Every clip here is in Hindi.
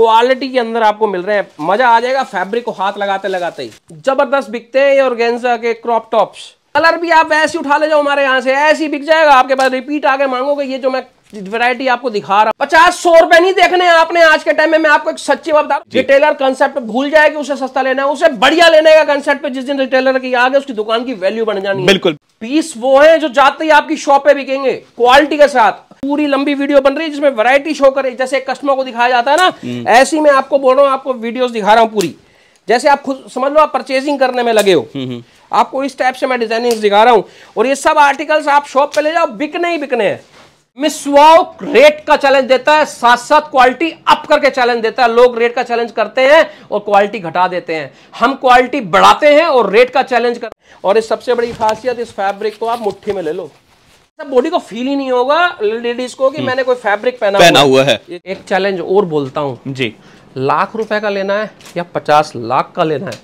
क्वालिटी के अंदर आपको मिल रहे हैं। मज़ा आ जाएगा फैब्रिक को हाथ लगाते लगाते ही। ज़बरदस्त बिकते हैं ये और के क्रॉप टॉप्स। कलर भी आप ऐसे उठा ले जाओ हमारे यहाँ से ऐसे ही बिक जाएगा आपके पास। रिपीट आके मांगोगे ये जो मैं वैरायटी आपको दिखा रहा हूँ। पचास सौ रुपए नहीं देखने आपने आज के टाइम में मैं आपको एक सच्ची बात बता रिटेलर कंसेप्ट भूल जाए कि उसे सस्ता लेना है उसे बढ़िया लेने का कंसेप्ट पे जिस दिन रिटेलर की आगे उसकी दुकान की वैल्यू बन जानी बिल्कुल। पीस वो है जो जाते ही आपकी शॉप पे बिकेंगे क्वालिटी के साथ। पूरी लंबी वीडियो बन रही है जिसमें वैरायटी शो करे जैसे कस्टमर को दिखाया जाता है ना। ऐसी मैं आपको बोल रहा हूँ आपको वीडियो दिखा रहा हूँ पूरी। जैसे आप खुद समझ लो आप परचेजिंग करने में लगे हो। हम्म, हम्म। आपको इस टाइप से मैं डिज़ाइनिंग दिखा रहा हूँ। और ये सब आर्टिकल्स आप शॉप पे ले जाओ बिकने ही बिकने हैं। मिसवाओ रेट का चैलेंज देता है साथ साथ क्वालिटी अप करके चैलेंज देता है। लोग रेट का चैलेंज करते हैं और क्वालिटी घटा देते हैं। हम क्वालिटी बढ़ाते हैं और रेट का चैलेंज कर और इस सबसे बड़ी खासियत इस फैब्रिक को आप मुट्ठी में ले लो। बॉडी को फील ही नहीं होगा लेडीज़ को कि हम्म। मैंने कोई फैब्रिक पहना पहना हुआ है। एक चैलेंज और बोलता हूँ। जी। लाख रुपए का लेना है या पचास लाख का लेना है?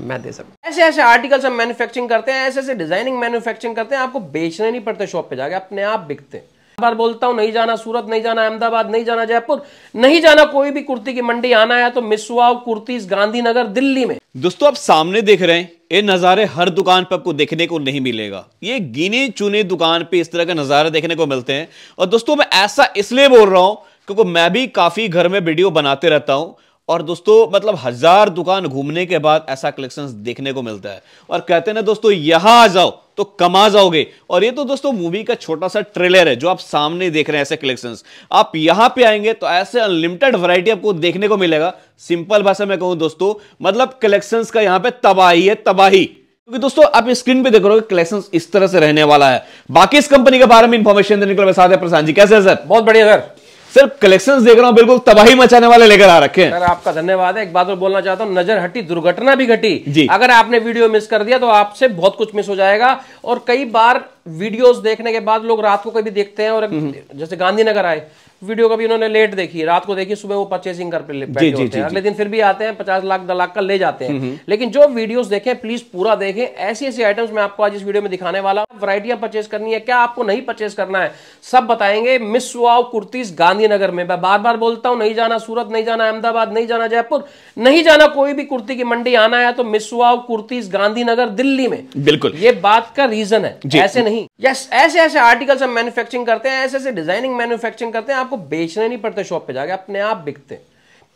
मैं दे सकता ऐसे ऐसे आर्टिकल्स हम मैन्युफैक्चरिंग करते हैं ऐसे ऐसे डिज़ाइनिंग मैन्युफैक्चरिंग करते हैं आपको बेचने नहीं पड़ते शॉप पे जाके अपने आप बिकते हैं। बार बोलता हूँ, नहीं जाना सूरत, नहीं जाना अहमदाबाद, नहीं जाना जयपुर, नहीं जाना कोई भी कुर्ती की मंडी, आना है तो मिसवा कुर्तीज गांधीनगर दिल्ली में। दोस्तों, आप सामने देख रहे हैं, ये नज़ारे हर दुकान पर आपको देखने को नहीं मिलेगा। ये गिने चुने दुकान पे इस तरह के नज़ारे देखने को मिलते हैं। और दोस्तों, मैं ऐसा इसलिए बोल रहा हूँ, क्योंकि मैं भी काफ़ी घर में वीडियो बनाते रहता हूँ, और दोस्तों मतलब हज़ार दुकान घूमने के बाद ऐसा कलेक्शन देखने को मिलता है। और कहते हैं ना दोस्तों, यहाँ आ जाओ तो कमा जाओगे। और ये तो दोस्तों मूवी का छोटा सा ट्रेलर है, जो आप सामने देख रहे हैं ऐसे कलेक्शन आप यहाँ पे आएँगे तो ऐसे अनलिमिटेड वैरायटी आपको देखने को मिलेगा। सिंपल भाषा में कहूँ दोस्तों मतलब कलेक्शन का यहाँ पर तबाही है, तबाही। क्योंकि दोस्तों, आप स्क्रीन पे देख रहे हो कलेक्शन इस तरह से रहने वाला है। बाकी इस कंपनी के बारे में इंफॉर्मेशन देने के लिए साथ है प्रशांत जी, कैसे है सर? बहुत बढ़िया, सर। सिर्फ़ कलेक्शंस देख रहा हूँ बिल्कुल तबाही मचाने वाले लेकर आ रखे हैं। सर आपका धन्यवाद है। एक बात और बोलना चाहता हूँ नज़र हटी दुर्घटना भी घटी। जी। अगर आपने वीडियो मिस कर दिया तो आपसे बहुत कुछ मिस हो जाएगा। और कई बार वीडियोस देखने के बाद लोग रात को कभी देखते हैं और हम्म। जैसे गांधीनगर आए वीडियो कभी उन्होंने लेट देखी रात को देखी सुबह वो परचेसिंग कर होते हैं। अगले दिन फिर भी आते हैं पचास लाख दस लाख का ले जाते हैं। हम्म, हम्म। लेकिन जो वीडियोस देखें प्लीज़ पूरा देखें ऐसी ऐसी आइटम्स मैं आपको आज इस वीडियो में दिखाने वाला हूँ। वराइटियाँ परचेज करनी है क्या आपको नहीं परचेज करना है? सब बताएँगे मिस वाव कुर्तीज गांधीनगर में। मैं बार बार बोलता हूँ नहीं जाना सूरत नहीं जाना अहमदाबाद नहीं जाना जयपुर नहीं जाना कोई भी कुर्ती की मंडी आना है तो मिस वाव कुर्तीज गांधीनगर दिल्ली में। बिल्कुल। ये बात का रीजन है। ऐसे नहीं यस ऐसे ऐसे आर्टिकल्स हम मैन्युफैक्चरिंग करते हैं ऐसे ऐसे डिज़ाइनिंग मैन्युफैक्चरिंग करते हैं, आपको बेचने नहीं पड़ते शॉप पे जाके, अपने आप बिकते हैं।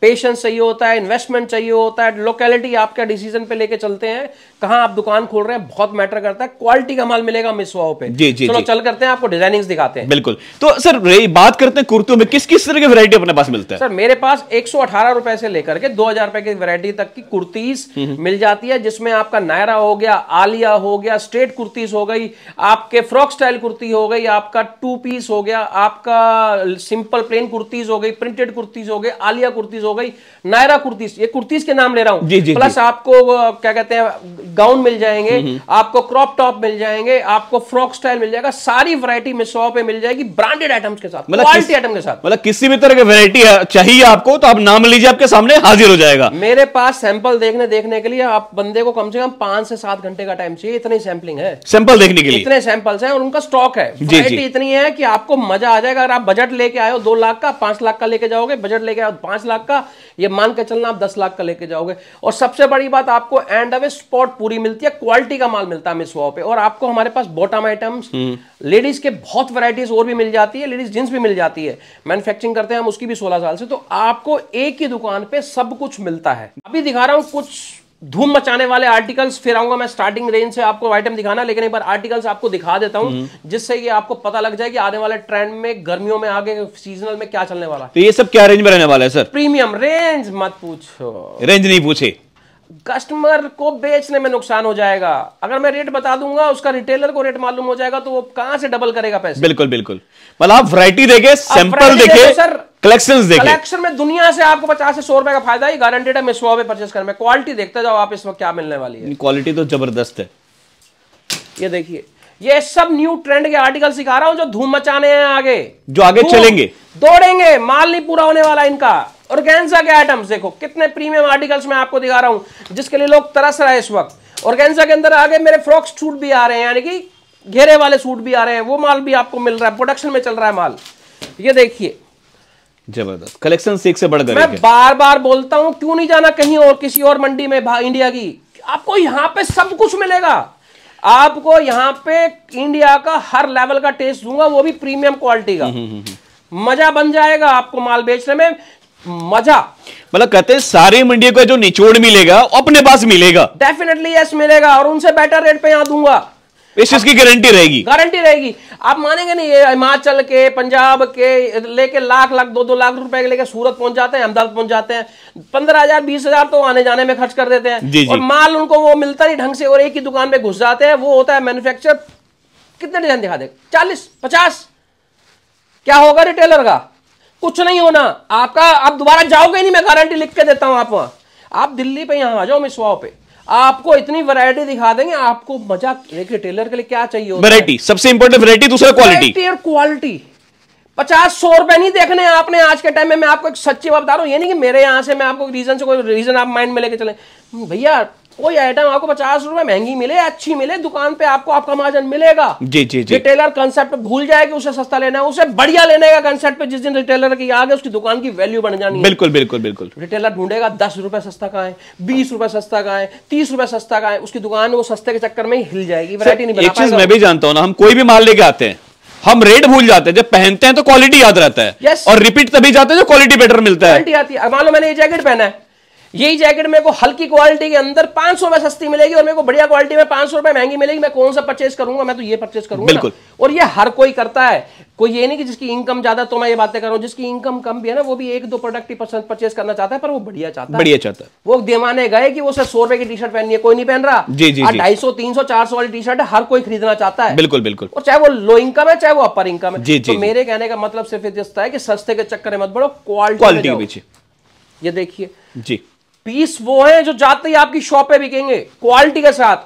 पेशेंस चाहिए होता है इन्वेस्टमेंट चाहिए होता है लोकेलिटी आपका डिसीज़न पे लेके चलते हैं। कहाँ आप दुकान खोल रहे हैं बहुत मैटर करता है। क्वालिटी का माल मिलेगा मिसवाओ पे। जी जी चलो चल करते हैं आपको डिज़ाइनिंग दिखाते हैं। बिल्कुल। तो सर बात करते हैं कुर्तियों में किस किस तरह की वैरायटी अपने पास मिलता है? सर मेरे पास एक सौ अठारह रुपए से लेकर के दो हज़ार रुपए की वरायटी तक की कुर्तीज हम्म, हम्म। मिल जाती है जिसमें आपका नायरा हो गया आलिया हो गया स्ट्रेट कुर्तीज हो गई आपके फ्रॉक स्टाइल कुर्ती हो गई आपका टू पीस हो गया आपका सिंपल प्लेन कुर्तीज हो गई प्रिंटेड कुर्तीज हो गई आलिया कुर्तीज हो गई। नायरा कुर्तीस ये कुर्तीस के नाम ले रहा हूँ। प्लस आपको क्या कहते हैं गाउन मिल जाएँगे हम्म, हम्म। आपको क्रॉप टॉप मिल जाएँगे आपको फ्रॉक स्टाइल मिल जाएगा सारी वैरायटी में सौ पे मिल जाएगी ब्रांडेड आइटम्स के साथ क्वालिटी आइटम के साथ। मतलब किसी भी तरह की वैरायटी चाहिए आपको तो आप नाम लीजिए आपके सामने हाजिर हो जाएगा। मेरे पास सैंपल देखने देखने के लिए आप बंदे को कम से कम पाँच से सात घंटे का टाइम चाहिए इतनी सैंपलिंग है। सैंपल देखने के लिए। इतने सैंपल्स हैं और उनका स्टॉक है। वैरायटी इतनी है कि आपको मज़ा आ जाएगा। अगर आप बजट लेके आए हो दो लाख का पाँच लाख का लेके जाओगे बजट लेके आओ पाँच लाख का ये मान के चलना आप दस लाख का लेके जाओगे। और सबसे बड़ी बात आपको एंड अवे स्पॉट पूरी मिलती है क्वालिटी का माल मिलता है मिस पे। और आपको हमारे पास बॉटम आइटम्स लेडीज़ के बहुत वैरायटीज और भी मिल जाती है लेडीज़ जींस भी मिल जाती है। मैन्युफैक्चरिंग करते हैं हम उसकी भी सोलह साल से। तो आपको एक ही दुकान पे सब कुछ मिलता है। अभी दिखा रहा हूँ कुछ धूम मचाने वाले आर्टिकल्स फिर आऊँगा मैं स्टार्टिंग रेंज से आपको आइटम दिखाना लेकिन एक बार आर्टिकल्स आपको दिखा देता हूँ हम्म। जिससे कि आपको पता लग जाए कि आने वाले ट्रेंड में गर्मियों में आगे सीजनल में क्या चलने वाला तो ये सब क्या रेंज में रहने वाला है सर प्रीमियम रेंज मत पूछो। रेंज नहीं पूछे। कस्टमर को बेचने में नुकसान हो जाएगा। अगर मैं रेट बता दूँगा उसका रिटेलर को रेट मालूम हो जाएगा तो वो कहाँ से डबल करेगा पैसे? बिल्कुल बिल्कुल। मतलब आप वैरायटी देखे सैंपल देखे सर कलेक्शन देखे। कलेक्शन में दुनिया से आपको पचास से सौ रुपए का फ़ायदा ही गारंटेड है मिसवा पे परचेस करने में क्वालिटी देखते जाओ आप इस वक्त क्या मिलने वाली है। क्वालिटी तो ज़बरदस्त है। ये देखिए ये सब न्यू ट्रेंड के आर्टिकल सिखा रहा हूँ जो धूम मचाने हैं आगे। जो आगे चलेंगे। दौड़ेंगे माल नहीं पूरा होने वाला इनका। गैंसा के आइटम्स देखो कितने प्रीमियम आर्टिकल्स मैं आपको दिखा रहा हूँ जिसके लिए लोग तरस रहे इस वक्त। गैंसा के अंदर आगे मेरे फ्रॉक सूट भी आ रहे हैं यानी कि घेरे वाले सूट भी आ रहे हैं वो माल भी आपको मिल रहा है प्रोडक्शन में चल रहा है माल। ये देखिए। ज़बरदस्त। कलेक्शन से एक से बढ़कर मैं बार बार बोलता हूँ क्यों नहीं जाना कहीं और किसी और मंडी में इंडिया की? आपको यहाँ पे सब कुछ मिलेगा। आपको यहाँ पे इंडिया का हर लेवल का टेस्ट दूँगा वो भी प्रीमियम क्वालिटी का। मज़ा बन जाएगा आपको माल बेचने में। मज़ा। मतलब कहते हैं सारी मंडियों का जो निचोड़ मिलेगा अपने पास मिलेगा। डेफिनेटली यस मिलेगा और उनसे बेटर रेट पे यहाँ दूँगा। इस चीज़ की गारंटी रहेगी। गारंटी रहेगी। आप मानेंगे नहीं ये हिमाचल के पंजाब के लेके लाख लाख दो दो लाख रुपए के लेके सूरत पहुँच जाते हैं अहमदाबाद पहुँच जाते हैं। पंद्रह हज़ार बीस हज़ार तो आने जाने में खर्च कर देते हैं। जी, जी। और माल उनको वो मिलता नहीं ढंग से और एक ही दुकान पे घुस जाते हैं। वो होता है मैन्युफैक्चर कितने डिज़ाइन दिखा दे? चालीस पचास। क्या होगा रिटेलर का? कुछ नहीं होना। आपका आप दोबारा जाओगे नहीं मैं गारंटी लिख के देता हूँ आप। वहाँ आप दिल्ली पे यहाँ आ जाओ मिसवाओ पे। आपको इतनी वैरायटी दिखा देंगे आपको मज़ा एक रिटेलर के लिए क्या चाहिए वैरायटी सबसे इंपॉर्टेंट वैरायटी दूसरा क्वालिटी क्वालिटी और क्वालिटी पचास सौ रुपए नहीं देखने आपने आज के टाइम में मैं आपको एक सच्ची बात बता रहा हूँ ये नहीं कि मेरे यहाँ से मैं आपको रीजन से कोई रीजन आप माइंड में लेके चले। भैया कोई आइटम आपको पचास रुपए महँगी मिले अच्छी मिले दुकान पे आपको आपका मार्जिन मिलेगा। जी जी जी। रिटेलर कंसेप्ट भूल जाएगी उसे सस्ता लेना है उसे बढ़िया लेने का कंसेप्ट पे जिस दिन रिटेलर की आगे उसकी दुकान की वैल्यू बन जानी बिल्कुल बिल्कुल बिल्कुल। रिटेलर ढूंढेगा दस रुपए सस्ता का है बीस रुपए सस्ता का है तीस रुपए सस्ता का है उसकी दुकान वो सस्ते के चक्कर में ही हिल जाएगी वैरायटी नहीं एक चीज़ मैं भी जानता हूँ ना हम कोई भी माल लेके आते हैं हम रेट भूल जाते हैं जब पहनते हैं तो क्वालिटी याद रहता है। Yes. और रिपीट तभी जाते हैं जो क्वालिटी बेटर मिलता है। क्वालिटी आती है। मान लो मैंने ये जैकेट पहना है यही जैकेट मेरे को हल्की क्वालिटी के अंदर पाँच सौ में सस्ती मिलेगी और मेरे को बढ़िया क्वालिटी में पाँच सौ रुपए महँगी मिलेगी। मैं कौन सा परचेज करूँगा? मैं तो ये परचेज करूँगा बिल्कुल। और ये हर कोई करता है। कोई ये नहीं कि जिसकी इनकम ज़्यादा तो मैं ये बातें कर रहा हूँ जिसकी इनकम कम भी है ना वो भी एक दो प्रोडक्ट ही परचेज करना चाहता है पर वो बढ़िया चाहता है। बढ़िया चाहता है। वो दिमाने गए कि वो सिर्फ़ सौ रुपए की टी शर्ट पहननी है कोई नहीं पहन रहा। जी, जी। ढाई सौ तीन सौ चार सौ वाली टी शर्ट हर कोई खरीदना चाहता है। बिल्कुल बिल्कुल। और चाहे वो लो इनकम है चाहे वो अपर इनकम है। जी, तो जी, मेरे कहने का मतलब सिर्फ़ इतना है कि सस्ते के चक्कर में मत बढ़ो क्वालिटी क्वालिटी के पीछे। ये देखिए। जी। पीस वो हैं जो जाते ही आपकी शॉप पे बिकेंगे क्वालिटी के साथ।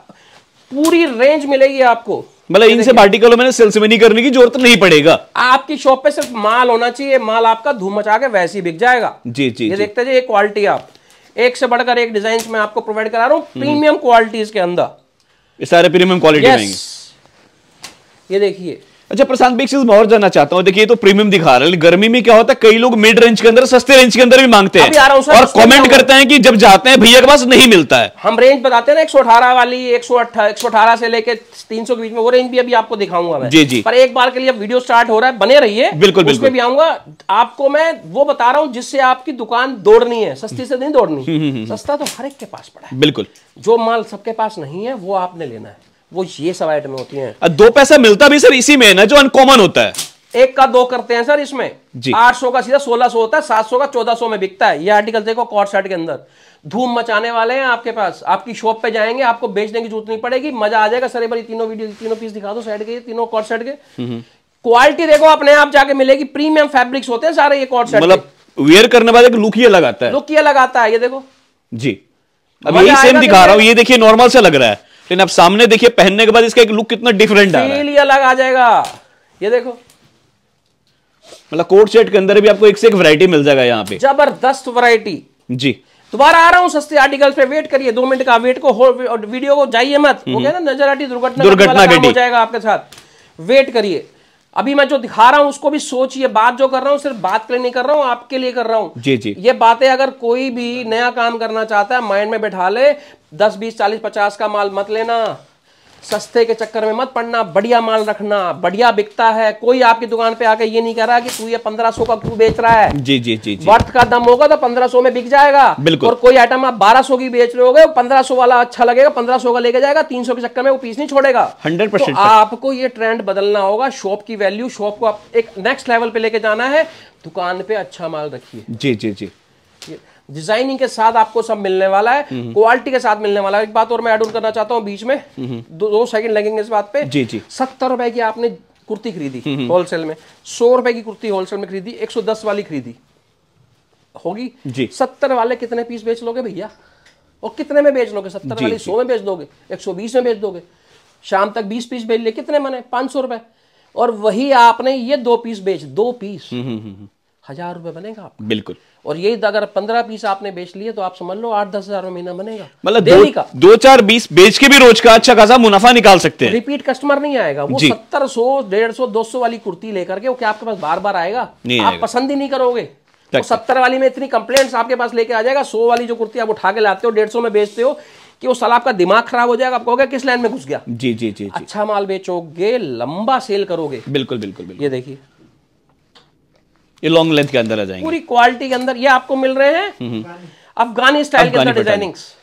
पूरी रेंज मिलेगी आपको। मतलब इनसे पार्टिकलों में सेल्समैनी करने की ज़रूरत नहीं पड़ेगा। आपकी शॉप पे सिर्फ़ माल होना चाहिए माल आपका धूम मचा के वैसे ही बिक जाएगा। जी जी ये जी। देखते जाइए क्वालिटी आप। एक से बढ़कर एक डिज़ाइन में आपको प्रोवाइड करा रहा हूँ प्रीमियम क्वालिटीज के अंदर। सारे प्रीमियम क्वालिटी ये देखिए अच्छा प्रशांत भी एक चीज़ मैं और जानना चाहता हूँ। देखिए तो प्रीमियम दिखा रहा है गर्मी में क्या होता है कई लोग मिड रेंज के अंदर सस्ते रेंज के अंदर भी मांगते हैं। और कमेंट करते हैं कि जब जाते हैं भैया के पास नहीं मिलता है। हम रेंज बताते हैं ना 118 वाली 118 118 से लेके 300 के बीच में वो रेंज भी अभी आपको दिखाऊँगा मैं। जी, जी। पर एक बार के लिए वीडियो स्टार्ट हो रहा है बने रहिए। बिल्कुल, बिल्कुल। भी आऊँगा। आपको मैं वो बता रहा हूँ जिससे आपकी दुकान दौड़नी है सस्ती से नहीं दौड़नी। सस्ता तो हर एक के पास पड़ा है। बिल्कुल। जो माल सबके पास नहीं है वो आपने लेना है। वो ये सब आइटम होती हैं। दो पैसा मिलता भी सर इसी में है ना जो अनकॉमन होता है। एक का दो करते हैं सर इसमें। आठ सौ का सीधा सोलह सौ होता है सात सौ का चौदह सौ में बिकता है। ये आर्टिकल देखो कॉर्ड सेट के अंदर। धूम मचाने वाले हैं आपके पास। आपकी शॉप पे जाएँगे आपको बेचने की ज़रूरत नहीं पड़ेगी। मज़ा आ जाएगा। सर बड़ी तीनों वीडियो तीनों पीस दिखा दो साइड के तीनों कॉर्ड सेट के। क्वालिटी देखो अपने आप जाके मिलेगी। प्रीमियम फैब्रिक्स होते हैं सारे ये कॉर्ड सेट मतलब वेयर करने बाद एक लुक ही अलग आता है। लुक ये लगाता है ये देखो। जी। अब यही सेम दिखा रहा हूँ। ये देखिए नॉर्मल से लग रहा है। लेकिन अब सामने देखिए पहनने के बाद इसका एक लुक कितना डिफरेंट आ रहा है। अलग आ जाएगा। ये देखो। मतलब कोट सेट के अंदर भी आपको एक से एक वैरायटी मिल जाएगा यहाँ पे। ज़बरदस्त वैरायटी जी। दोबारा आ रहा हूँ सस्ते आर्टिकल पे। वेट करिए दो मिनट का। वेट को हो वीडियो को जाइए मत। वो कहना नज़र आटी दुर्घटना दुर्घटना। हो जाएगा आपके साथ। वेट करिए। अभी मैं जो दिखा रहा हूँ उसको भी सोचिए बात जो कर रहा हूँ सिर्फ़ बात के लिए नहीं कर रहा हूँ आपके लिए कर रहा हूँ। जी जी। ये बातें अगर कोई भी नया काम करना चाहता है माइंड में बैठा ले दस बीस चालीस पचास का माल मत लेना। सस्ते के चक्कर में मत पड़ना बढ़िया माल रखना बढ़िया बिकता है। कोई आपकी दुकान पे आके ये नहीं कह रहा कि तू ये पंद्रह सौ का क्यों बेच रहा है? जी जी जी जी। वर्थ का दम होगा तो पंद्रह सौ में बिक जाएगा। बिल्कुल। और कोई आइटम आप बारह सौ की बेच रहे होगे पंद्रह सौ वाला अच्छा लगेगा पंद्रह सौ का लेके जाएगा तीन सौ के चक्कर में वो पीस नहीं छोड़ेगा। 100% तो आपको ये ट्रेंड बदलना होगा शॉप की वैल्यू शॉप को आप एक नेक्स्ट लेवल पे लेके जाना है। दुकान पे अच्छा माल रखिए। जी जी जी। डिज़ाइनिंग के साथ आपको सब मिलने वाला है। क्वालिटी के साथ मिलने वाला है। एक बात और मैं ऐड ऑन करना चाहता हूँ बीच में। दो, दो सेकंड लगेंगे इस बात पे। जी, जी। सत्तर रुपए की आपने कुर्ती खरीदी होलसेल में। सौ रुपए की कुर्ती होलसेल में खरीदी एक सौ दस वाली खरीदी। होगी? जी। सत्तर वाले कितने पीस बेच लोगे भैया? और कितने में बेच लोगे? सत्तर वाली। सौ में बेच दोगे एक सौ बीस में बेच दोगे। शाम तक बीस पीस बेच लिए कितने मने? पाँच सौ रुपए। और वही आपने ये दो पीस बेच दो पीस हज़ार रुपए बनेगा आपका। बिल्कुल। और यही अगर पंद्रह पीस आपने बेच लिए तो आप समझ लो आठ दस हज़ार में महीना बनेगा। मतलब दो, का। दो चार बीस बेच के भी रोज का अच्छा खासा मुनाफा निकाल सकते हैं। रिपीट कस्टमर नहीं आएगा। वो सत्तर सौ डेढ़ सौ दो सौ वाली कुर्ती लेकर के वो क्या आपके पास बार बार आएगा आप पसंद ही नहीं करोगे। तो सत्तर वाली में इतनी कंप्लेंट्स आपके पास लेके आ जाएगा। सौ वाली जो कुर्ती आप उठा के लाते हो डेढ़ सौ में बेचते हो कि वो साल आपका दिमाग खराब हो जाएगा। आप कहोगे किस लाइन में घुस गया? जी जी जी जी। अच्छा माल बेचोगे लंबा सेल करोगे। बिल्कुल बिल्कुल बिल्कुल। ये देखिए। ये लॉन्ग लेंथ के अंदर आ जाएँगे। पूरी क्वालिटी के अंदर ये आपको मिल रहे हैं। अफगानी स्टाइल के अंदर पैटर्न। डिजाइनिंग्स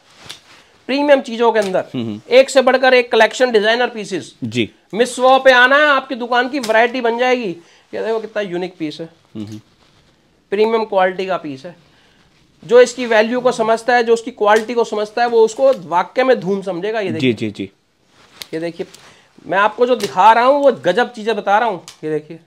प्रीमियम चीज़ों के अंदर। एक से बढ़कर एक कलेक्शन डिज़ाइनर पीसेस जी। मिस वो पे आना है आपकी दुकान की वैरायटी बन जाएगी। ये देखो कितना यूनिक पीस है। प्रीमियम क्वालिटी का पीस है। जो इसकी वैल्यू को समझता है जो उसकी क्वालिटी को समझता है वो उसको वाक्य में धूम समझेगा ये देखिए। जी जी जी। ये देखिए मैं आपको जो दिखा रहा हूँ वो गजब चीज़ें बता रहा हूँ। ये देखिए।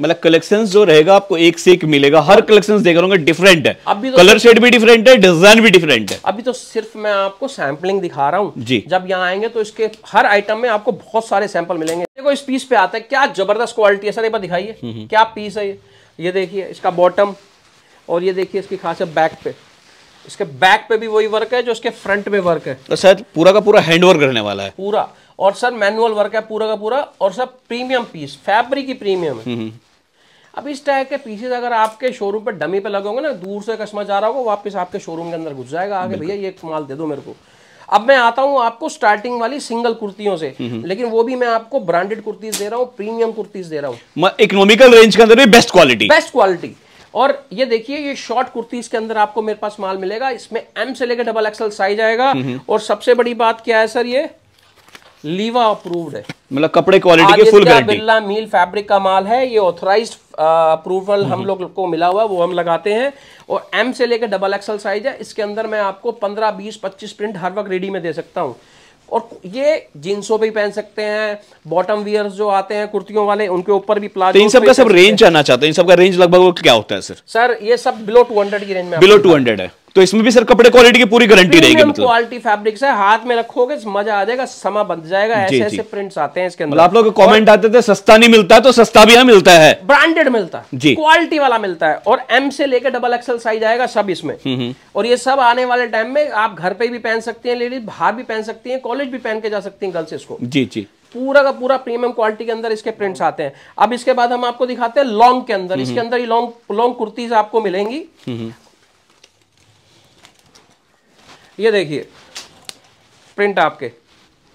मतलब कलेक्शन जो रहेगा आपको एक से एक मिलेगा। हर कलेक्शन देख रहा डिफरेंट है। अभी तो कलर शेड भी डिफरेंट है डिज़ाइन भी डिफरेंट है। अभी तो सिर्फ़ मैं आपको सैम्पलिंग दिखा रहा हूँ। जी। जब यहाँ आएँगे तो इसके हर आइटम में आपको बहुत सारे सैंपल मिलेंगे। देखो इस पीस पे आता है क्या ज़बरदस्त क्वालिटी है सर एक बार दिखाइए। क्या पीस है ये? ये देखिए इसका बॉटम और ये देखिए इसकी खास है बैक पे। इसके बैक पे भी वही वर्क है जो इसके फ्रंट में वर्क है। तो शायद पूरा का पूरा हैंडवर्क रहने वाला है। पूरा। और सर मैनुअल वर्क है पूरा का पूरा। और सर प्रीमियम पीस फैब्रिक ही। प्रीमियम है अब इस टाइप के पीसेज अगर आपके शोरूम पर डमी पे लगे होंगे ना दूर से कस्टमर जा रहा होगा वापस आपके शोरूम के अंदर घुस जाएगा। आगे भैया ये माल दे दो मेरे को। अब मैं आता हूँ आपको स्टार्टिंग वाली सिंगल कुर्तियों से। लेकिन वो भी मैं आपको ब्रांडेड कुर्तीज दे रहा हूँ प्रीमियम कुर्तीज दे रहा हूँ। इकोनॉमिकल रेंज के अंदर भी बेस्ट क्वालिटी बेस्ट क्वालिटी और ये देखिए ये शॉर्ट कुर्तीज के अंदर आपको मेरे पास माल मिलेगा। इसमें एम से लेकर डबल एक्सएल साइज़ आएगा। और सबसे बड़ी बात क्या है सर ये? लीवा अप्रूव्ड है। मतलब कपड़े क्वालिटी की full guarantee Birla mill fabric का माल है ये ऑथराइज्ड अप्रूवल हम लोग को मिला हुआ है वो हम लगाते हैं। और एम से लेकर डबल एक्सल साइज़ है इसके अंदर मैं आपको 15 20 25 प्रिंट हर वक्त रेडी में दे सकता हूँ। और ये जींसों पे भी पहन सकते हैं बॉटम वियर्स जो आते हैं कुर्तियों वाले उनके ऊपर भी तो प्लाजो इन सब का सब रेंज जानना चाहते हैं इन सब का रेंज लगभग क्या होता है सर सर ये सब बिलो 200 की रेंज में बिलो टू हंड्रेड है। तो इसमें भी सर कपड़े क्वालिटी की पूरी गारंटी रहेगी मतलब। क्वालिटी फैब्रिक्स है हाथ में रखोगे मज़ा आ जाएगा समा बन जाएगा ऐसे जी, ऐसे प्रिंट्स आते हैं इसके मतलब अंदर। आप लोग कमेंट आते थे सस्ता नहीं मिलता तो सस्ता भी यहाँ मिलता है। ब्रांडेड मिलता है जी। क्वालिटी वाला मिलता है और एम से लेकर डबल एक्सएल साइज़ आएगा सब इसमें। हम्म, और ये सब आने वाले टाइम में आप घर पे भी पहन सकती हैं लेडीज़ बाहर भी पहन सकती है कॉलेज भी पहन के जा सकती है गर्ल्स इसको। जी जी। पूरा का पूरा प्रीमियम क्वालिटी के अंदर इसके प्रिंट्स आते हैं। अब इसके बाद हम आपको दिखाते हैं लॉन्ग के अंदर। इसके अंदर ही लॉन्ग लॉन्ग कुर्तीज आपको मिलेंगी। ये देखिए प्रिंट आपके।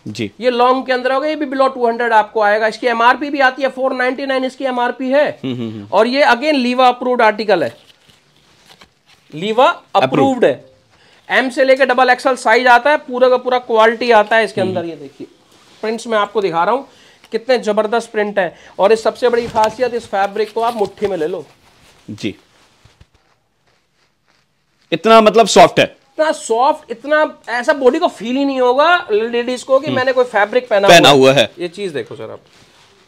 जी। ये लॉन्ग के अंदर होगा ये भी बिलो 200 आपको आएगा। इसकी एमआरपी भी आती है 499 इसकी एमआरपी है। और ये अगेन लीवा अप्रूव्ड आर्टिकल है। लीवा अप्रूव्ड है। एम से लेकर डबल एक्सएल साइज़ आता है पूरा का पूरा क्वालिटी आता है इसके अंदर ये देखिए। प्रिंट्स मैं आपको दिखा रहा हूँ कितने ज़बरदस्त प्रिंट है। और इस सबसे बड़ी खासियत इस फैब्रिक को आप मुट्ठी में ले लो। जी। इतना मतलब सॉफ्ट है। इतना सॉफ्ट इतना ऐसा बॉडी को फील ही नहीं होगा लेडीज़ को कि मैंने कोई फैब्रिक पहना पहना हुआ हुआ है। ये चीज़ देखो सर आप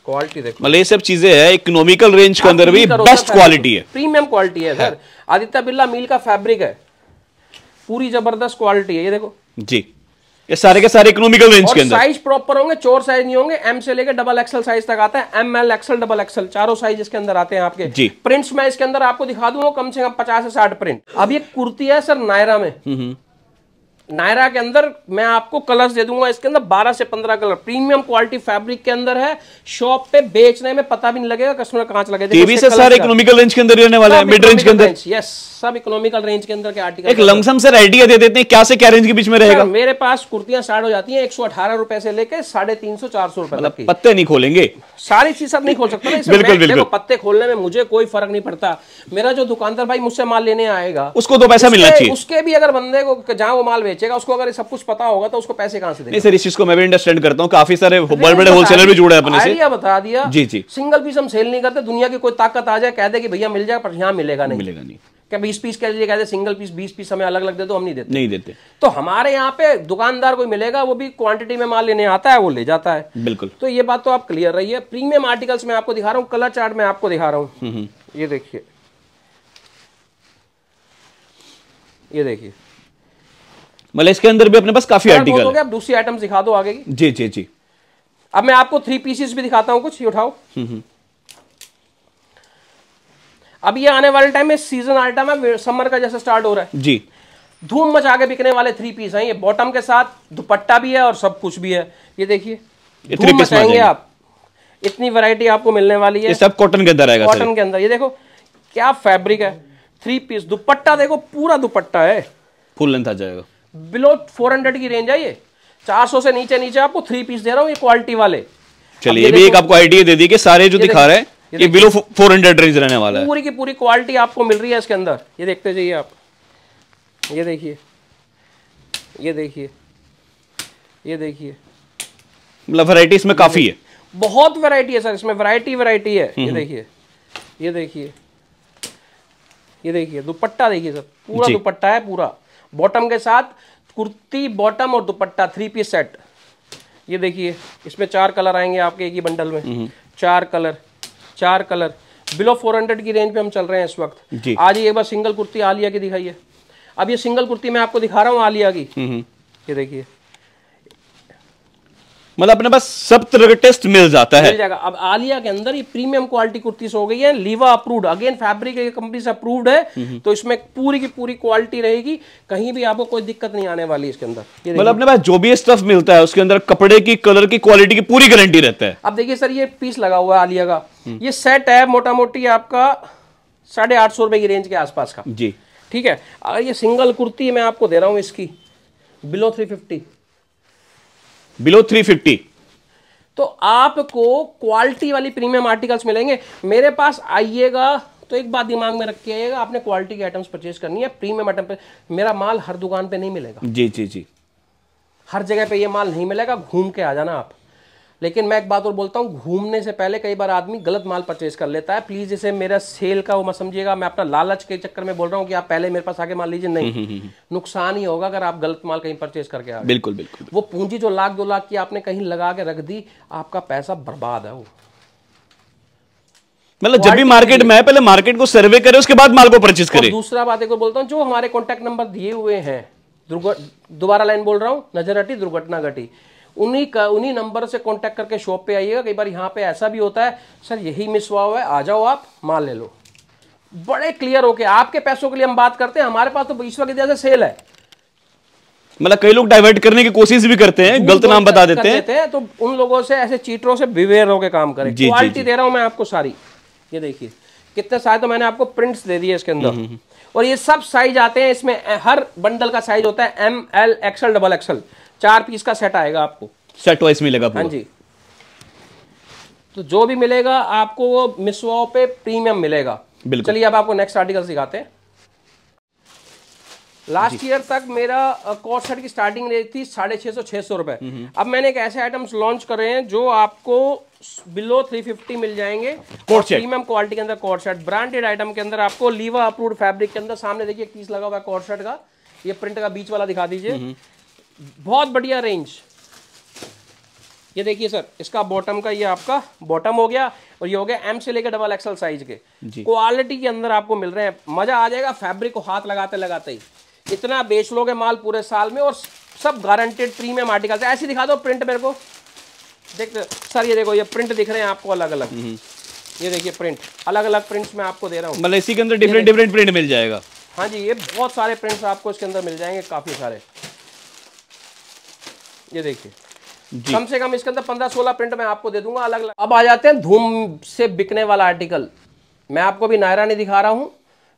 क्वालिटी देखो। मतलब ये सब चीज़ें है इकोनॉमिकल रेंज के अंदर भी बेस्ट क्वालिटी है। प्रीमियम क्वालिटी है सर। आदित्य बिरला मिल का फैब्रिक है। पूरी ज़बरदस्त क्वालिटी है ये देखो। जी। ये सारे के सारे इकोनॉमिकल रेंज के अंदर। साइज़ प्रॉपर होंगे चोर साइज़ नहीं होंगे एम से लेकर डबल एक्सल साइज़ तक आता है। M L XL double XL चारों साइज़ इसके अंदर आते हैं आपके। जी। प्रिंट्स मैं इसके अंदर आपको दिखा दूँगा कम से कम पचास से साठ प्रिंट अब ये कुर्ती है सर नायरा में। नायरा के अंदर मैं आपको कलर्स दे दूँगा इसके अंदर 12 से 15 कलर प्रीमियम क्वालिटी फैब्रिक के अंदर है शॉप पे बेचने में पता भी नहीं लगेगा कस्टमर कहाँ चला गया। टीवी से सारे इकोनॉमिकल रेंज के अंदर रहने वाले हैं मिड रेंज के अंदर। यस सब इकोनॉमिकल रेंज के अंदर के आर्टिकल एक लमसम सर आइडिया दे देते हैं क्या से क्या रेंज के बीच में रहेगा। मेरे पास कुर्तियाँ स्टार्ट हो जाती है एक सौ अठारह रुपए से लेकर साढ़े तीन सौ चार सौ रुपए पत्ते नहीं खोलेंगे। सारी चीज़ सब नहीं खोल सकता बिल्कुल, बिल्कुल। पत्ते खोलने में मुझे कोई फ़र्क नहीं पड़ता। मेरा जो दुकानदार भाई मुझसे माल लेने आएगा उसको दो पैसा मिलना चाहिए। उसके भी अगर बंदे को जहाँ वो माल बेचेगा उसको अगर सब कुछ पता होगा तो उसको पैसे कहाँ से देगा? नहीं सर इस चीज़ को मैं भी अंडरस्टैंड करता हूँ। काफ़ी सारे बड़े बड़े होलसेलर भी जुड़े हैं अपने से। बता दिया। जी, जी। सिंगल पीस हम सेल नहीं करते दुनिया की कोई ताकत आ जाए कह दे कि भैया मिल जाए पर यहाँ मिलेगा नहीं। मिलेगा नहीं। क्या बीस पीस कह लीजिए कहते सिंगल पीस बीस पीस हमें अलग अलग दे दो हम नहीं देते। नहीं देते। तो हमारे यहाँ पे दुकानदार कोई मिलेगा वो भी क्वांटिटी में माल लेने आता है वो ले जाता है। बिल्कुल। तो ये बात तो आप क्लियर रही है। प्रीमियम आर्टिकल्स मैं आपको दिखा रहा हूँ कलर चार्ट में आपको दिखा रहा हूँ। ये देखिए। ये देखिए। मतलब इसके अंदर भी अपने पास काफ़ी बहुत हो आर्टिकल गया, आप दूसरी आइटम दिखा दो आगे की। जी जी जी। अब मैं आपको थ्री पीसेस भी दिखाता हूँ कुछ ये उठाओ। अब ये आने वाले टाइम में सीज़न आइटम है समर का जैसे स्टार्ट हो रहा है। जी। धूम मचा के बिकने वाले थ्री पीस हैं ये बॉटम के साथ दुपट्टा भी है और सब कुछ भी है। ये देखिए ये धूम मचाएँगे आप। इतनी वैरायटी आपको मिलने वाली है। ये सब कॉटन के अंदर आएगा कॉटन के अंदर। ये देखो क्या फैब्रिक है। थ्री पीस दुपट्टा देखो पूरा दुपट्टा है। फुल लेंथ आ जाएगा। बिलो 400 की रेंज है ये। 400 से नीचे नीचे आपको थ्री पीस दे रहा हूँ ये क्वालिटी वाले। चलिए भी एक आपको आइडिया दे दी कि सारे जो दिखा रहे हैं ये बिलो फोर हंड्रेड रेंज रहने वाला है। पूरी की पूरी क्वालिटी आपको मिल रही है इसके अंदर। ये देखते जाइए आप। ये देखिए। ये देखिए। ये देखिए। मतलब वैरायटी इसमें काफ़ी है। बहुत वैरायटी है सर इसमें वैरायटी वैरायटी है। ये देखिए। ये देखिए। ये देखिए दुपट्टा देखिए सर पूरा दुपट्टा है पूरा। बॉटम के साथ कुर्ती बॉटम और दुपट्टा थ्री पीस सेट ये देखिए इसमें चार कलर आएँगे आपके एक ही बंडल में. चार कलर चार कलर. बिलो 400 की रेंज पे हम चल रहे हैं इस वक्त. आज ये एक बार सिंगल कुर्ती आलिया की दिखाई है अब ये सिंगल कुर्ती मैं आपको दिखा रहा हूँ आलिया की. ये देखिए. मतलब अपने पास सब तरह का टेस्ट मिल जाता है। मिल जाएगा। अब आलिया के अंदर ये प्रीमियम क्वालिटी कुर्तीस हो गई है। Liva approved again fabric company से अप्रूव्ड है। तो इसमें पूरी की पूरी क्वालिटी रहेगी। कहीं भी आपको कोई दिक्कत नहीं आने वाली इसके अंदर। मतलब अपने पास जो भी स्टफ़ मिलता है उसके अंदर कपड़े की कलर की क्वालिटी की पूरी गारंटी रहता है। अब देखिए सर ये पीस लगा हुआ है आलिया का। हम्म। ये सेट है मोटा मोटी आपका साढ़े आठ सौ रुपए की रेंज के आसपास का। जी। ठीक है? अगर ये सिंगल कुर्ती मैं आपको दे रहा हूँ इसकी। Below three fifty below three fifty तो आपको क्वालिटी वाली प्रीमियम आर्टिकल्स मिलेंगे। मेरे पास आइएगा तो एक बात दिमाग में रख के आइएगा आपने क्वालिटी के आइटम्स परचेज करनी है प्रीमियम आइटम पर मेरा माल हर दुकान पे नहीं मिलेगा। जी जी जी। हर जगह पे ये माल नहीं मिलेगा घूम के आ जाना आप। लेकिन मैं एक बात और बोलता हूँ घूमने से पहले कई बार आदमी गलत माल परचेज कर लेता है। प्लीज़ इसे मेरा सेल का वो मत समझिएगा मैं अपना लालच के चक्कर में बोल रहा हूँ कि आप पहले मेरे पास आके माल लीजिए। नहीं हम्म, हम्म, हम्म, नुकसान ही होगा अगर आप गलत माल कहीं परचेज करके आ बिल्कुल बिल्कुल। वो पूंजी जो लाख दो लाख की आपने कहीं लगा के रख दी आपका पैसा बर्बाद है वो। मतलब जब भी मार्केट में पहले मार्केट को सर्वे करे उसके बाद माल को परचेज करे। दूसरा बात एक बोलता हूँ जो हमारे कॉन्टेक्ट नंबर दिए हुए हैं दोबारा लाइन बोल रहा हूँ नज़र हटी दुर्घटना घटी। उन्हीं का उन्हीं नंबर से कांटेक्ट करके शॉप पे आइएगा। कई बार यहाँ पे ऐसा भी होता है सर यही मिस हुआ हुआ है आ जाओ आप माल ले लो। बड़े क्लियर होके आपके पैसों के लिए हम बात करते हैं। हमारे पास तो ईश्वर की तरह से सेल है। मतलब कई लोग डाइवर्ट करने की कोशिश भी करते हैं गलत नाम बता देते हैं।, हैं तो उन लोगों से ऐसे चीटरों से बिवेयर होकर काम करें। क्वालिटी दे रहा हूँ मैं आपको सारी। ये देखिए कितने साइज़ तो मैंने आपको प्रिंट्स दे दिए इसके अंदर। हम्म, हम्म, हम्म। और ये सब साइज़ आते हैं इसमें हर बंडल का साइज़ होता है M L XL double XL चार पीस का सेट आएगा आपको। सेट वाइस मिलेगा हाँ जी। तो जो भी मिलेगा आपको वो मिसवाओ पे प्रीमियम मिलेगा। बिल्कुल। चलिए अब आपको नेक्स्ट आर्टिकल सिखाते हैं। लास्ट ईयर तक मेरा कोर्ट सेट की स्टार्टिंग रेट थी साढ़े छह सौ छह सौ रुपए। हम्म, हम्म। अब मैंने एक ऐसे आइटम्स लॉन्च कर रहे हैं जो आपको बिलो 350 मिल जाएँगे। प्रीमियम क्वालिटी के अंदर कोर्ट सेट ब्रांडेड आइटम के अंदर आपको लीवा अप्रूव्ड फैब्रिक के अंदर सामने देखिए पीस लगा हुआ है कोर्ट सेट का। ये प्रिंट का बीच वाला दिखा दीजिए। हम्म, बहुत बढ़िया रेंज ये देखिए सर इसका बॉटम का ये आपका बॉटम हो गया और ये हो गया एम से लेकर डबल एक्सल साइज़ के। क्वालिटी के अंदर आपको मिल रहे हैं। मज़ा आ जाएगा फैब्रिक को हाथ लगाते लगाते ही। इतना बेच लोगे माल पूरे साल में और सब गारंटेड प्रीमियम आर्टिकल ऐसे दिखा दो प्रिंट मेरे को। देख सर ये देखो ये प्रिंट दिख रहे हैं आपको अलग अलग हम्म। ये देखिए प्रिंट अलग अलग प्रिंट्स मैं आपको दे रहा हूँ। मतलब इसी के अंदर डिफरेंट डिफरेंट प्रिंट मिल जाएगा। हाँ जी ये बहुत सारे प्रिंट्स आपको इसके अंदर मिल जाएँगे काफ़ी सारे। ये देखिए। कम से कम इसके अंदर पंद्रह सोलह प्रिंट मैं आपको दे दूँगा अलग अलग अब आ जाते हैं धूम से बिकने वाला आर्टिकल मैं आपको भी नायरा नहीं दिखा रहा हूँ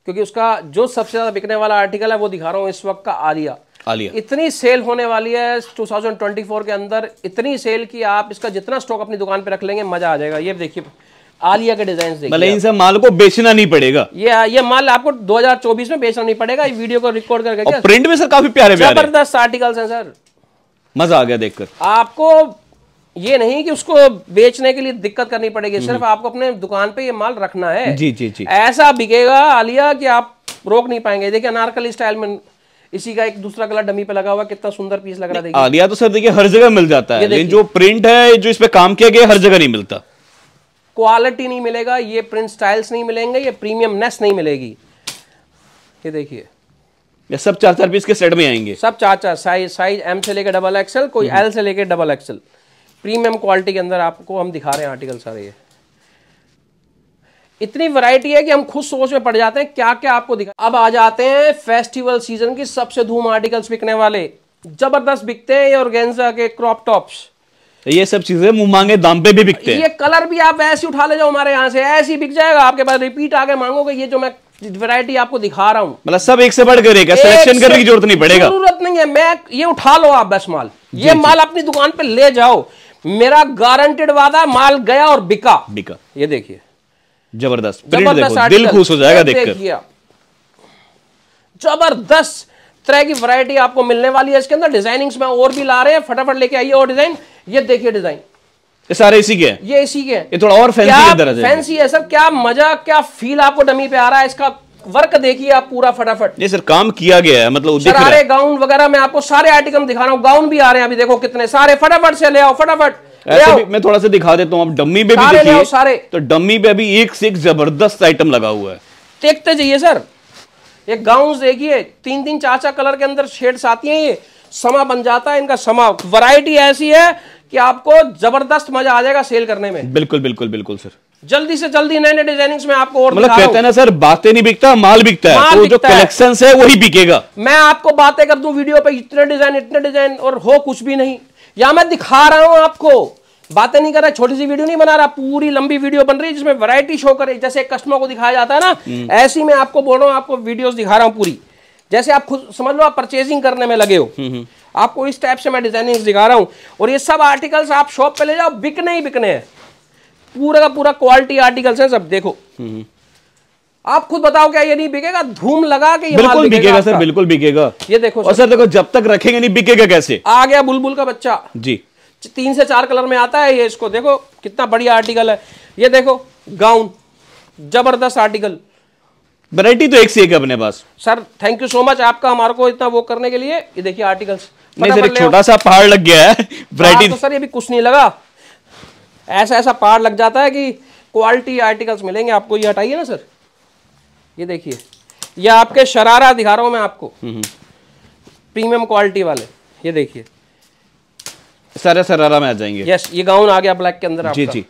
क्योंकि उसका जो सबसे ज़्यादा बिकने वाला आर्टिकल है वो दिखा रहा हूँ इस वक्त का आलिया। आलिया। इतनी सेल होने वाली है 2024 के अंदर। इतनी सेल की आप इसका जितना स्टॉक अपनी दुकान पे रख लेंगे मज़ा आ जाएगा। ये देखिए आलिया के डिज़ाइन देखिए इन सब माल को बेचना नहीं पड़ेगा। ये ये माल आपको 2024 में बेचना नहीं पड़ेगा ये वीडियो को रिकॉर्ड करके प्रिंट में सर काफ़ी प्यारे ज़बरदस्त आर्टिकल्स हैं सर। मज़ा आ गया देखकर। आपको ये नहीं कि उसको बेचने के लिए दिक्कत करनी पड़ेगी सिर्फ़ आपको अपने दुकान पे ये माल रखना है। जी जी जी। ऐसा बिकेगा आलिया कि आप रोक नहीं पाएँगे। देखिए अनारकली स्टाइल में इसी का एक दूसरा कलर डमी पे लगा हुआ कितना सुंदर पीस लग रहा है आलिया तो सर देखिए हर जगह मिल जाता है लेकिन जो प्रिंट है जो इस पे काम किया गया हर जगह नहीं मिलता। क्वालिटी नहीं मिलेगा ये प्रिंट स्टाइल्स नहीं मिलेंगे ये प्रीमियमनेस नहीं मिलेगी। ये देखिए। या सब चार चार पीस के सेट में आएँगे। सब चार चार साइज़ साइज़ एम से लेकर डबल एक्सएल कोई एल हम्म। से लेकर डबल एक्सएल प्रीमियम क्वालिटी के अंदर आपको हम दिखा रहे हैं आर्टिकल सारे ये। इतनी वैरायटी है कि हम खुद सोच में पड़ जाते हैं क्या क्या आपको दिखा अब आ जाते हैं फेस्टिवल सीज़न की सबसे धूम आर्टिकल्स बिकने वाले। ज़बरदस्त बिकते हैं ये ऑर्गेन्जा के क्रॉप टॉप्स ये सब चीज़ें मुँह मांगे दाम पे भी बिकते हैं। ये कलर भी आप ऐसे उठा ले जाओ हमारे यहाँ से ऐसे ही बिक जाएगा। आपके पास रिपीट आके मांगोगे ये जो मैं वैरायटी आपको दिखा रहा हूँ। मतलब सब एक से बढ़ कर एक सिलेक्शन करने की ज़रूरत नहीं पड़ेगा। ज़रूरत नहीं है। मैं ये उठा लो आप बस माल। ये माल अपनी दुकान पे ले जाओ। मेरा गारंटेड वादा माल गया और बिका। बिका। ये देखिए। ज़बरदस्त। प्रिंट ज़बरदस्त देखो दिल खुश हो जाएगा देखकर। ज़बरदस्त तरह की वैरायटी आपको मिलने वाली है। इसके अंदर डिजाइनिंग्स में और भी ला रहे हैं। फटाफट लेके आइए और डिज़ाइन ये देखिए डिज़ाइन ये सारे इसी के हैं। ये इसी के हैं। ये थोड़ा और फैंसी की तरह फैंसी है सर? क्या मज़ा क्या फील आपको डमी पे आ रहा है? इसका वर्क देखिए आप पूरा फटाफट। ये सर काम किया गया है मतलब दिख रहा गाउन वगैरह मैं आपको सारे आइटम दिखा रहा हूँ। गाउन भी आ रहे हैं अभी देखो कितने। सारे फटाफट से ले आओ फटाफट। ऐसे भी मैं थोड़ा सा दिखा देता हूँ आप डम्मी पे भी सारे देखिए। सारे। तो डम्मी पे अभी एक से एक ज़बरदस्त आइटम लगा हुआ है। देखते जाइए सर। ये गाउन देखिए तीन तीन चार चार कलर के अंदर शेड्स आती हैं ये। समा बन जाता है इनका समा। वैरायटी ऐसी है कि आपको ज़बरदस्त मज़ा आ जाएगा सेल करने में। बिल्कुल बिल्कुल बिल्कुल सर। जल्दी से जल्दी नए नए डिजाइनिंग्स में आपको और मतलब कहते हैं ना सर बातें नहीं बिकता माल बिकता है। माल तो जो है। कलेक्शन है वही बिकेगा। मैं आपको बातें कर दूँ वीडियो पे इतने डिज़ाइन इतने डिज़ाइन और हो कुछ भी नहीं। या मैं दिखा रहा हूँ आपको बातें नहीं कर रहा छोटी सी वीडियो नहीं बना रहा पूरी लंबी वीडियो बन रही है जिसमें वैरायटी शो करे। जैसे कस्टमर को दिखाया जाता है ना ऐसी मैं आपको बोल रहा हूँ आपको वीडियोस दिखा रहा हूँ पूरी। जैसे आप खुद समझ लो आप परचेजिंग करने में लगे हो। आपको इस टाइप से मैं डिज़ाइनिंग दिखा रहा हूँ। और ये सब आर्टिकल्स आप शॉप पे ले जाओ बिकने ही बिकने हैं। पूरा का पूरा क्वालिटी आर्टिकल्स है सब देखो। आप खुद बताओ क्या ये नहीं बिकेगा? धूम लगा के ये बिल्कुल बिकेगा सर बिल्कुल बिकेगा। ये देखो और सर। देखो जब तक रखेंगे नहीं बिकेगा कैसे? आ गया बुलबुल का बच्चा। जी। तीन से चार कलर में आता है ये इसको देखो कितना बढ़िया आर्टिकल है। ये देखो गाउन ज़बरदस्त आर्टिकल वैरायटी तो एक से एक है अपने पास। Sir thank you so much आपका हमारे को इतना वो करने के लिए। ये देखिए आर्टिकल्स नहीं सर छोटा सा पहाड़ लग गया है। वैरायटी तो सर ये भी कुछ नहीं लगा। ऐसा ऐसा पहाड़ लग जाता है कि क्वालिटी आर्टिकल्स मिलेंगे आपको। ये हटाइए ना सर। ये देखिए। ये आपके शरारा दिखा रहा हूँ मैं आपको। प्रीमियम क्वालिटी वाले। ये देखिए। सारे सरारा में आ जाएँगे। यस ये गाउन आ गया ब्लैक के अंदर जी जी।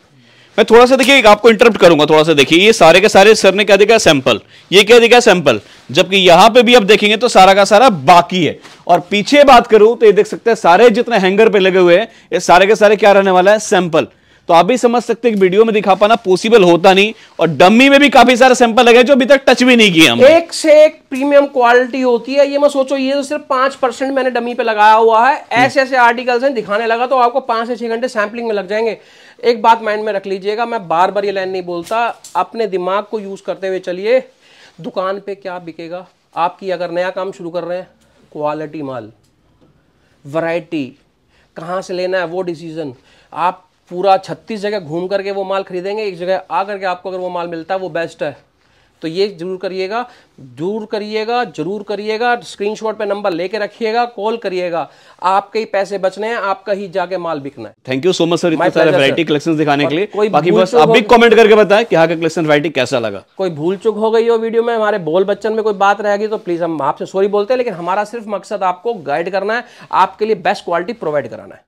मैं थोड़ा सा देखिए, आपको इंटरप्ट करूँगा, थोड़ा सा देखिए, ये सारे के सारे सर ने क्या देखा सैंपल ये क्या देखा सैंपल जबकि यहाँ पे भी आप देखेंगे तो सारा का सारा बाकी है। और पीछे बात करूँ तो ये देख सकते हैं, सारे जितने हैंगर पे लगे हुए हैं, ये सारे के सारे क्या रहने वाला है सैंपल तो आप भी समझ सकते हैं कि वीडियो में दिखा पाना पॉसिबल होता नहीं और डम्मी में भी काफ़ी सारे सैंपल लगे जो अभी तक टच भी नहीं किए हमने। एक से एक प्रीमियम क्वालिटी होती है ये मैं सोचो ये तो सिर्फ़ पाँच परसेंट मैंने डमी पे लगाया हुआ है। ऐसे ऐसे आर्टिकल्स हैं दिखाने लगा तो आपको पाँच से छह घंटे सैम्पलिंग में लग जाएँगे। एक बात माइंड में रख लीजिएगा मैं बार बार ये लाइन नहीं बोलता अपने दिमाग को यूज़ करते हुए चलिए। दुकान पे क्या बिकेगा? आपकी अगर नया काम शुरू कर रहे हैं क्वालिटी माल वैरायटी कहाँ से लेना है वो डिसीज़न आप पूरा छत्तीस जगह घूम करके वो माल खरीदेंगे एक जगह आ करके आपको अगर वो माल मिलता है वो बेस्ट है। तो ये ज़रूर करिएगा ज़रूर करिएगा ज़रूर करिएगा स्क्रीनशॉट पे नंबर लेके रखिएगा कॉल करिएगा। आपके ही पैसे बचने हैं आपका ही जाके माल बिकना है। Thank you so much sir इतने सारे वैरायटी. कलेक्शन दिखाने के लिए। कोई बाकी बस आप भी कमेंट करके बताएँ कि यहाँ का कलेक्शन वैरायटी कैसा लगा। कोई भूल चूक हो गई हो वीडियो में हमारे बोल बच्चन में कोई बात रहेगी तो प्लीज़ हम आपसे सॉरी बोलते हैं लेकिन हमारा सिर्फ़ मकसद आपको गाइड करना है आपके लिए बेस्ट क्वालिटी प्रोवाइड कराना है।